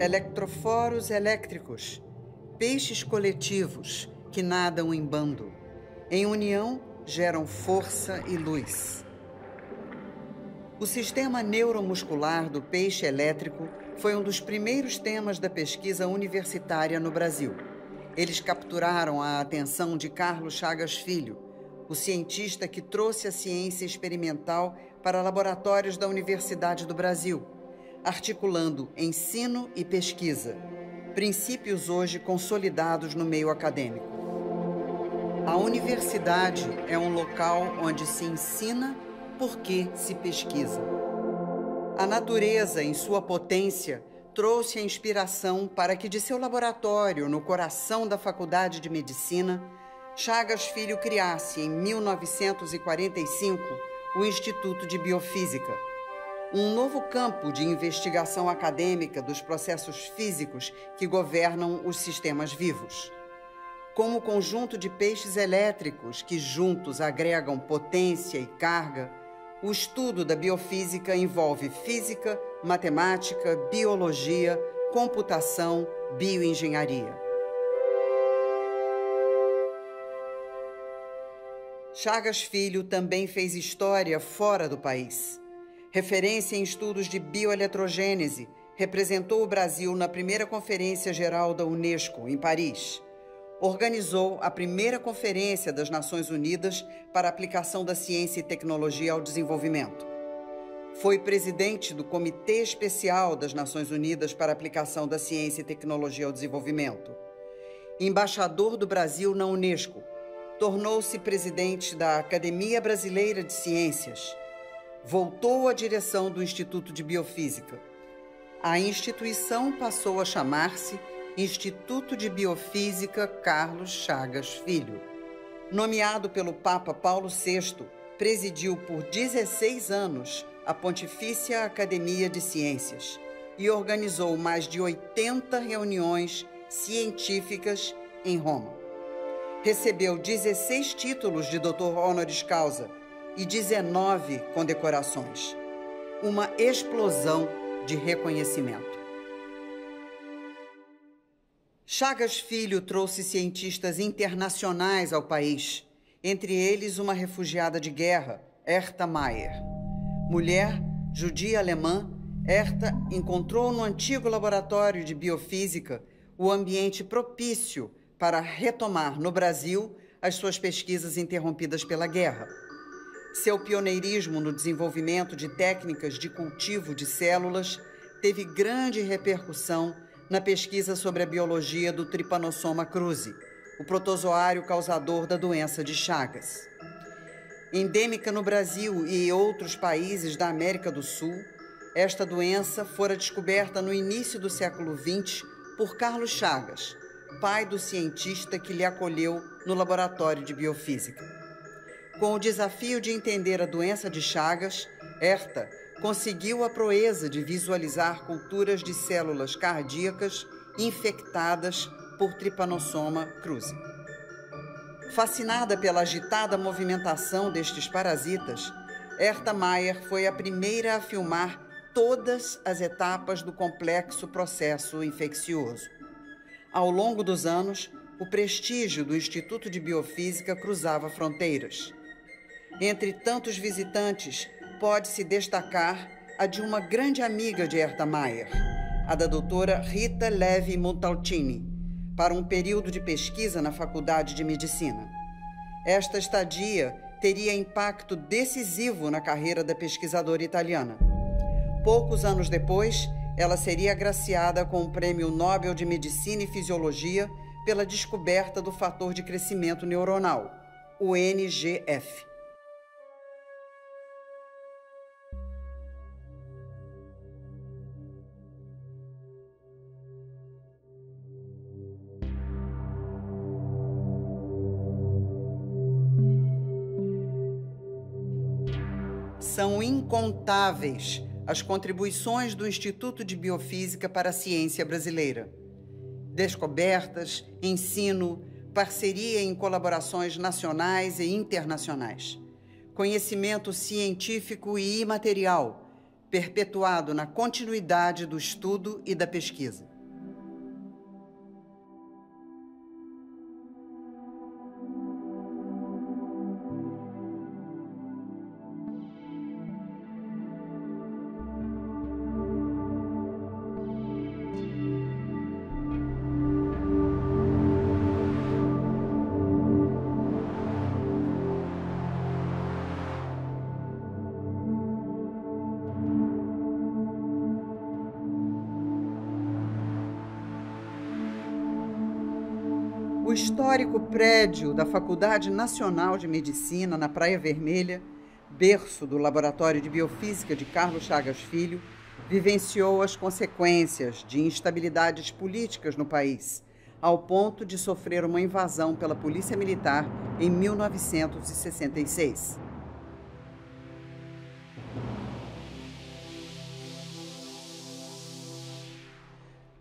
Electroforos elétricos, peixes coletivos que nadam em bando. Em união, geram força e luz. O sistema neuromuscular do peixe elétrico foi um dos primeiros temas da pesquisa universitária no Brasil. Eles capturaram a atenção de Carlos Chagas Filho, o cientista que trouxe a ciência experimental para laboratórios da Universidade do Brasil, articulando ensino e pesquisa, princípios hoje consolidados no meio acadêmico. A universidade é um local onde se ensina porque se pesquisa. A natureza, em sua potência, trouxe a inspiração para que de seu laboratório, no coração da Faculdade de Medicina, Chagas Filho criasse, em 1945, o Instituto de Biofísica, um novo campo de investigação acadêmica dos processos físicos que governam os sistemas vivos. Como o conjunto de peixes elétricos que juntos agregam potência e carga, o estudo da biofísica envolve física, matemática, biologia, computação, bioengenharia. Chagas Filho também fez história fora do país. Referência em estudos de bioeletrogênese, representou o Brasil na primeira Conferência Geral da Unesco, em Paris. Organizou a primeira Conferência das Nações Unidas para a aplicação da ciência e tecnologia ao desenvolvimento. Foi presidente do Comitê Especial das Nações Unidas para a aplicação da ciência e tecnologia ao desenvolvimento. Embaixador do Brasil na Unesco tornou-se presidente da Academia Brasileira de Ciências. Voltou à direção do Instituto de Biofísica. A instituição passou a chamar-se Instituto de Biofísica Carlos Chagas Filho. Nomeado pelo Papa Paulo VI, presidiu por 16 anos a Pontifícia Academia de Ciências e organizou mais de 80 reuniões científicas em Roma recebeu 16 títulos de doutor honoris causa e 19 condecorações. Uma explosão de reconhecimento. Chagas Filho trouxe cientistas internacionais ao país, entre eles uma refugiada de guerra, Herta Mayer. Mulher, judia alemã, Herta encontrou no antigo laboratório de biofísica o ambiente propício para retomar no Brasil as suas pesquisas interrompidas pela guerra. Seu pioneirismo no desenvolvimento de técnicas de cultivo de células teve grande repercussão na pesquisa sobre a biologia do Trypanosoma cruzi, o protozoário causador da doença de Chagas. Endêmica no Brasil e outros países da América do Sul, esta doença fora descoberta no início do século XX por Carlos Chagas, pai do cientista que lhe acolheu no laboratório de biofísica. Com o desafio de entender a doença de Chagas, Herta conseguiu a proeza de visualizar culturas de células cardíacas infectadas por Trypanosoma cruzi. Fascinada pela agitada movimentação destes parasitas, Herta Mayer foi a primeira a filmar todas as etapas do complexo processo infeccioso. Ao longo dos anos, o prestígio do Instituto de Biofísica cruzava fronteiras. Entre tantos visitantes, pode-se destacar a de uma grande amiga de Herta Mayer, a da doutora Rita Levi Montalcini, para um período de pesquisa na Faculdade de Medicina. Esta estadia teria impacto decisivo na carreira da pesquisadora italiana. Poucos anos depois, ela seria agraciada com o Prêmio Nobel de Medicina e Fisiologia pela descoberta do fator de crescimento neuronal, o NGF. São incontáveis as contribuições do Instituto de Biofísica para a ciência brasileira. Descobertas, ensino, parceria em colaborações nacionais e internacionais. Conhecimento científico e imaterial, perpetuado na continuidade do estudo e da pesquisa. O histórico prédio da Faculdade Nacional de Medicina, na Praia Vermelha, berço do Laboratório de Biofísica de Carlos Chagas Filho, vivenciou as consequências de instabilidades políticas no país, ao ponto de sofrer uma invasão pela Polícia Militar em 1966.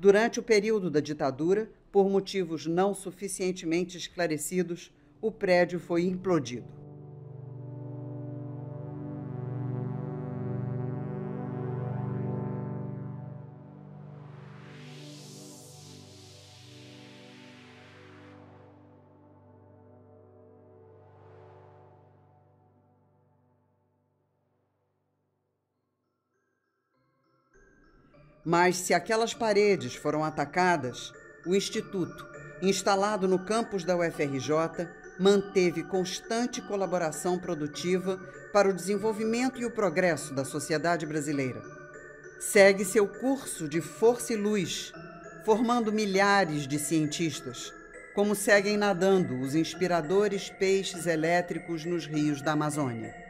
Durante o período da ditadura, por motivos não suficientemente esclarecidos, o prédio foi implodido. Mas se aquelas paredes foram atacadas, o Instituto, instalado no campus da UFRJ, manteve constante colaboração produtiva para o desenvolvimento e o progresso da sociedade brasileira. Segue seu curso de força e luz, formando milhares de cientistas, como seguem nadando os inspiradores peixes elétricos nos rios da Amazônia.